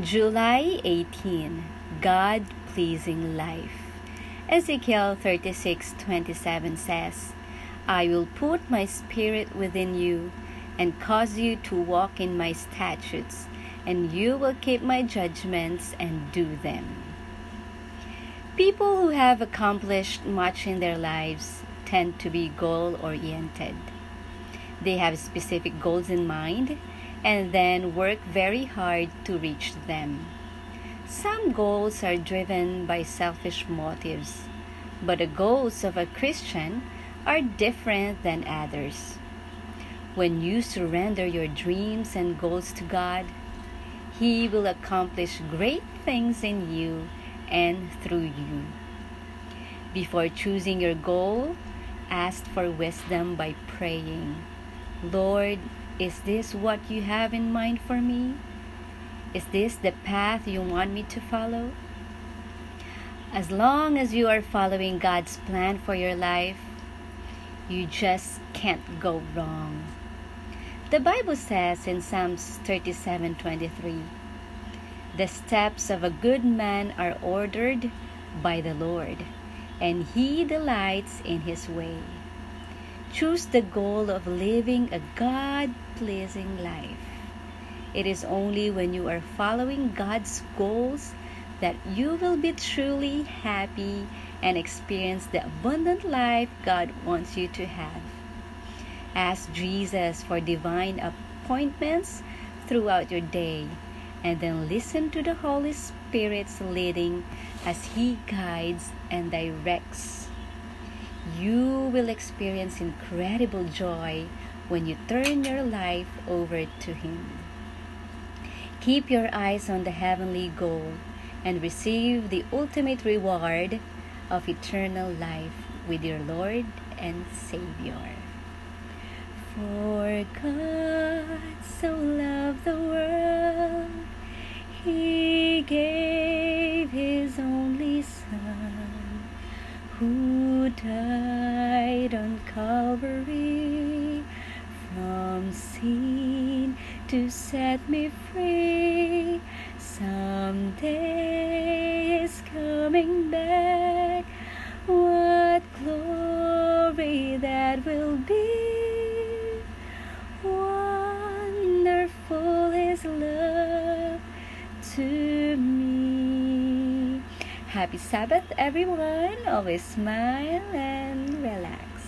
July 18 God pleasing life. Ezekiel 36:27 says, I will put my spirit within you and cause you to walk in my statutes, and you will keep my judgments and do them. People who have accomplished much in their lives tend to be goal oriented. They have specific goals in mind and then work very hard to reach them. Some goals are driven by selfish motives, but the goals of a Christian are different than others. When you surrender your dreams and goals to God, He will accomplish great things in you and through you. Before choosing your goal, ask for wisdom by praying, Lord, is this what you have in mind for me? Is this the path you want me to follow? As long as you are following God's plan for your life, you just can't go wrong. The Bible says in Psalms 37:23, "The steps of a good man are ordered by the Lord, and he delights in his way." Choose the goal of living a God pleasing life. It is only when you are following God's goals that you will be truly happy and experience the abundant life God wants you to have. Ask Jesus for divine appointments throughout your day and then listen to the Holy Spirit's leading as He guides and directs you will experience incredible joy when you turn your life over to Him. Keep your eyes on the heavenly goal and receive the ultimate reward of eternal life with your Lord and Savior. For God so loved the world, He died on Calvary from sin to set me free. Someday is coming back. What glory that will be! Wonderful is love to me. Happy Sabbath, everyone. Always smile and relax.